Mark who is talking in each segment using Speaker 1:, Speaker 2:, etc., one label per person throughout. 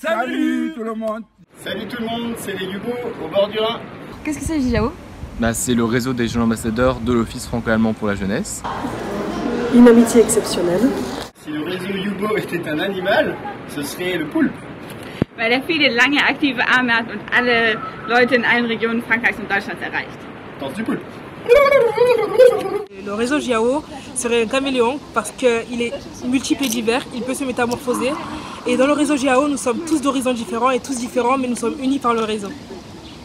Speaker 1: Salut tout le monde
Speaker 2: Salut tout le monde, c'est les Yugo au bord du Rhin.
Speaker 3: Qu'est-ce que c'est JAO
Speaker 4: bah, C'est le réseau des jeunes ambassadeurs de l'Office franco-allemand pour la jeunesse.
Speaker 5: Une amitié exceptionnelle.
Speaker 2: Si le réseau Yugo était un animal, ce serait le poulpe.
Speaker 6: Weil er viele lange aktive Arme hat und alle Leute in allen Regionen Frankreichs und Deutschlands erreicht.
Speaker 2: Danse du poulpe.
Speaker 5: Le réseau JAO serait un caméléon parce qu'il est multiple et divers, il peut se métamorphoser. Et dans le réseau JAO, nous sommes tous d'horizons différents et tous différents, mais nous sommes unis par le réseau.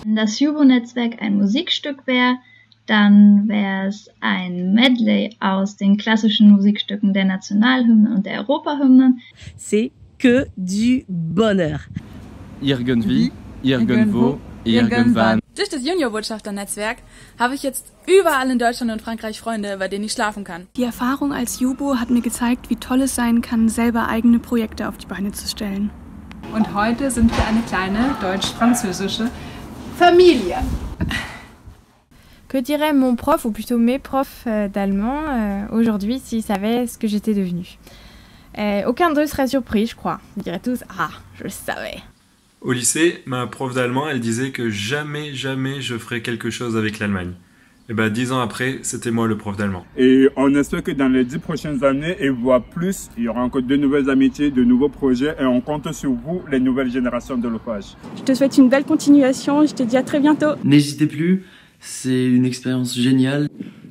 Speaker 7: Wenn das Jubo-Netzwerk ein Musikstück wäre, dann wäre es ein Medley aus den klassischen Musikstücken der Nationalhymnen und der Europahymnen.
Speaker 8: C'est que du bonheur.
Speaker 4: Irgendwie, Irgendwo, Irgendwann.
Speaker 3: Durch das Juniorbotschafternetzwerk habe ich jetzt überall in Deutschland und Frankreich Freunde, bei denen ich schlafen kann.
Speaker 9: Die Erfahrung als Jubo hat mir gezeigt, wie toll es sein kann, selber eigene Projekte auf die Beine zu stellen.
Speaker 10: Und heute sind wir eine kleine deutsch-französische Familie.
Speaker 11: Que dirait mon prof, ou plutôt mes profs d'allemand, euh, aujourd'hui s'ils savaient ce que j'étais devenue euh, Aucun d'eux serait surpris, je crois. Ils diraient tous Ah, je le savais.
Speaker 12: Au lycée, ma prof d'allemand, elle disait que jamais, jamais je ferais quelque chose avec l'Allemagne. Et ben dix ans après, c'était moi le prof d'allemand.
Speaker 1: Et on espère que dans les dix prochaines années, et voire plus, il y aura encore de nouvelles amitiés, de nouveaux projets, et on compte sur vous, les nouvelles générations de l'OPAGE.
Speaker 9: Je te souhaite une belle continuation, je te dis à très bientôt.
Speaker 13: N'hésitez plus, c'est une expérience géniale.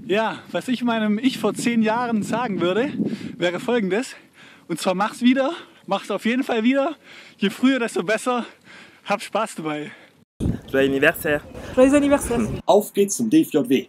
Speaker 14: Ja, was ich meinem Ich vor zehn Jahren sagen würde, wäre folgendes. Und zwar mach's wieder, mach's auf jeden Fall wieder. Je früher, desto besser. Hab Spaß dabei.
Speaker 15: Joyeux anniversaire.
Speaker 5: Joyeux anniversaire.
Speaker 16: Auf geht's zum DFJW.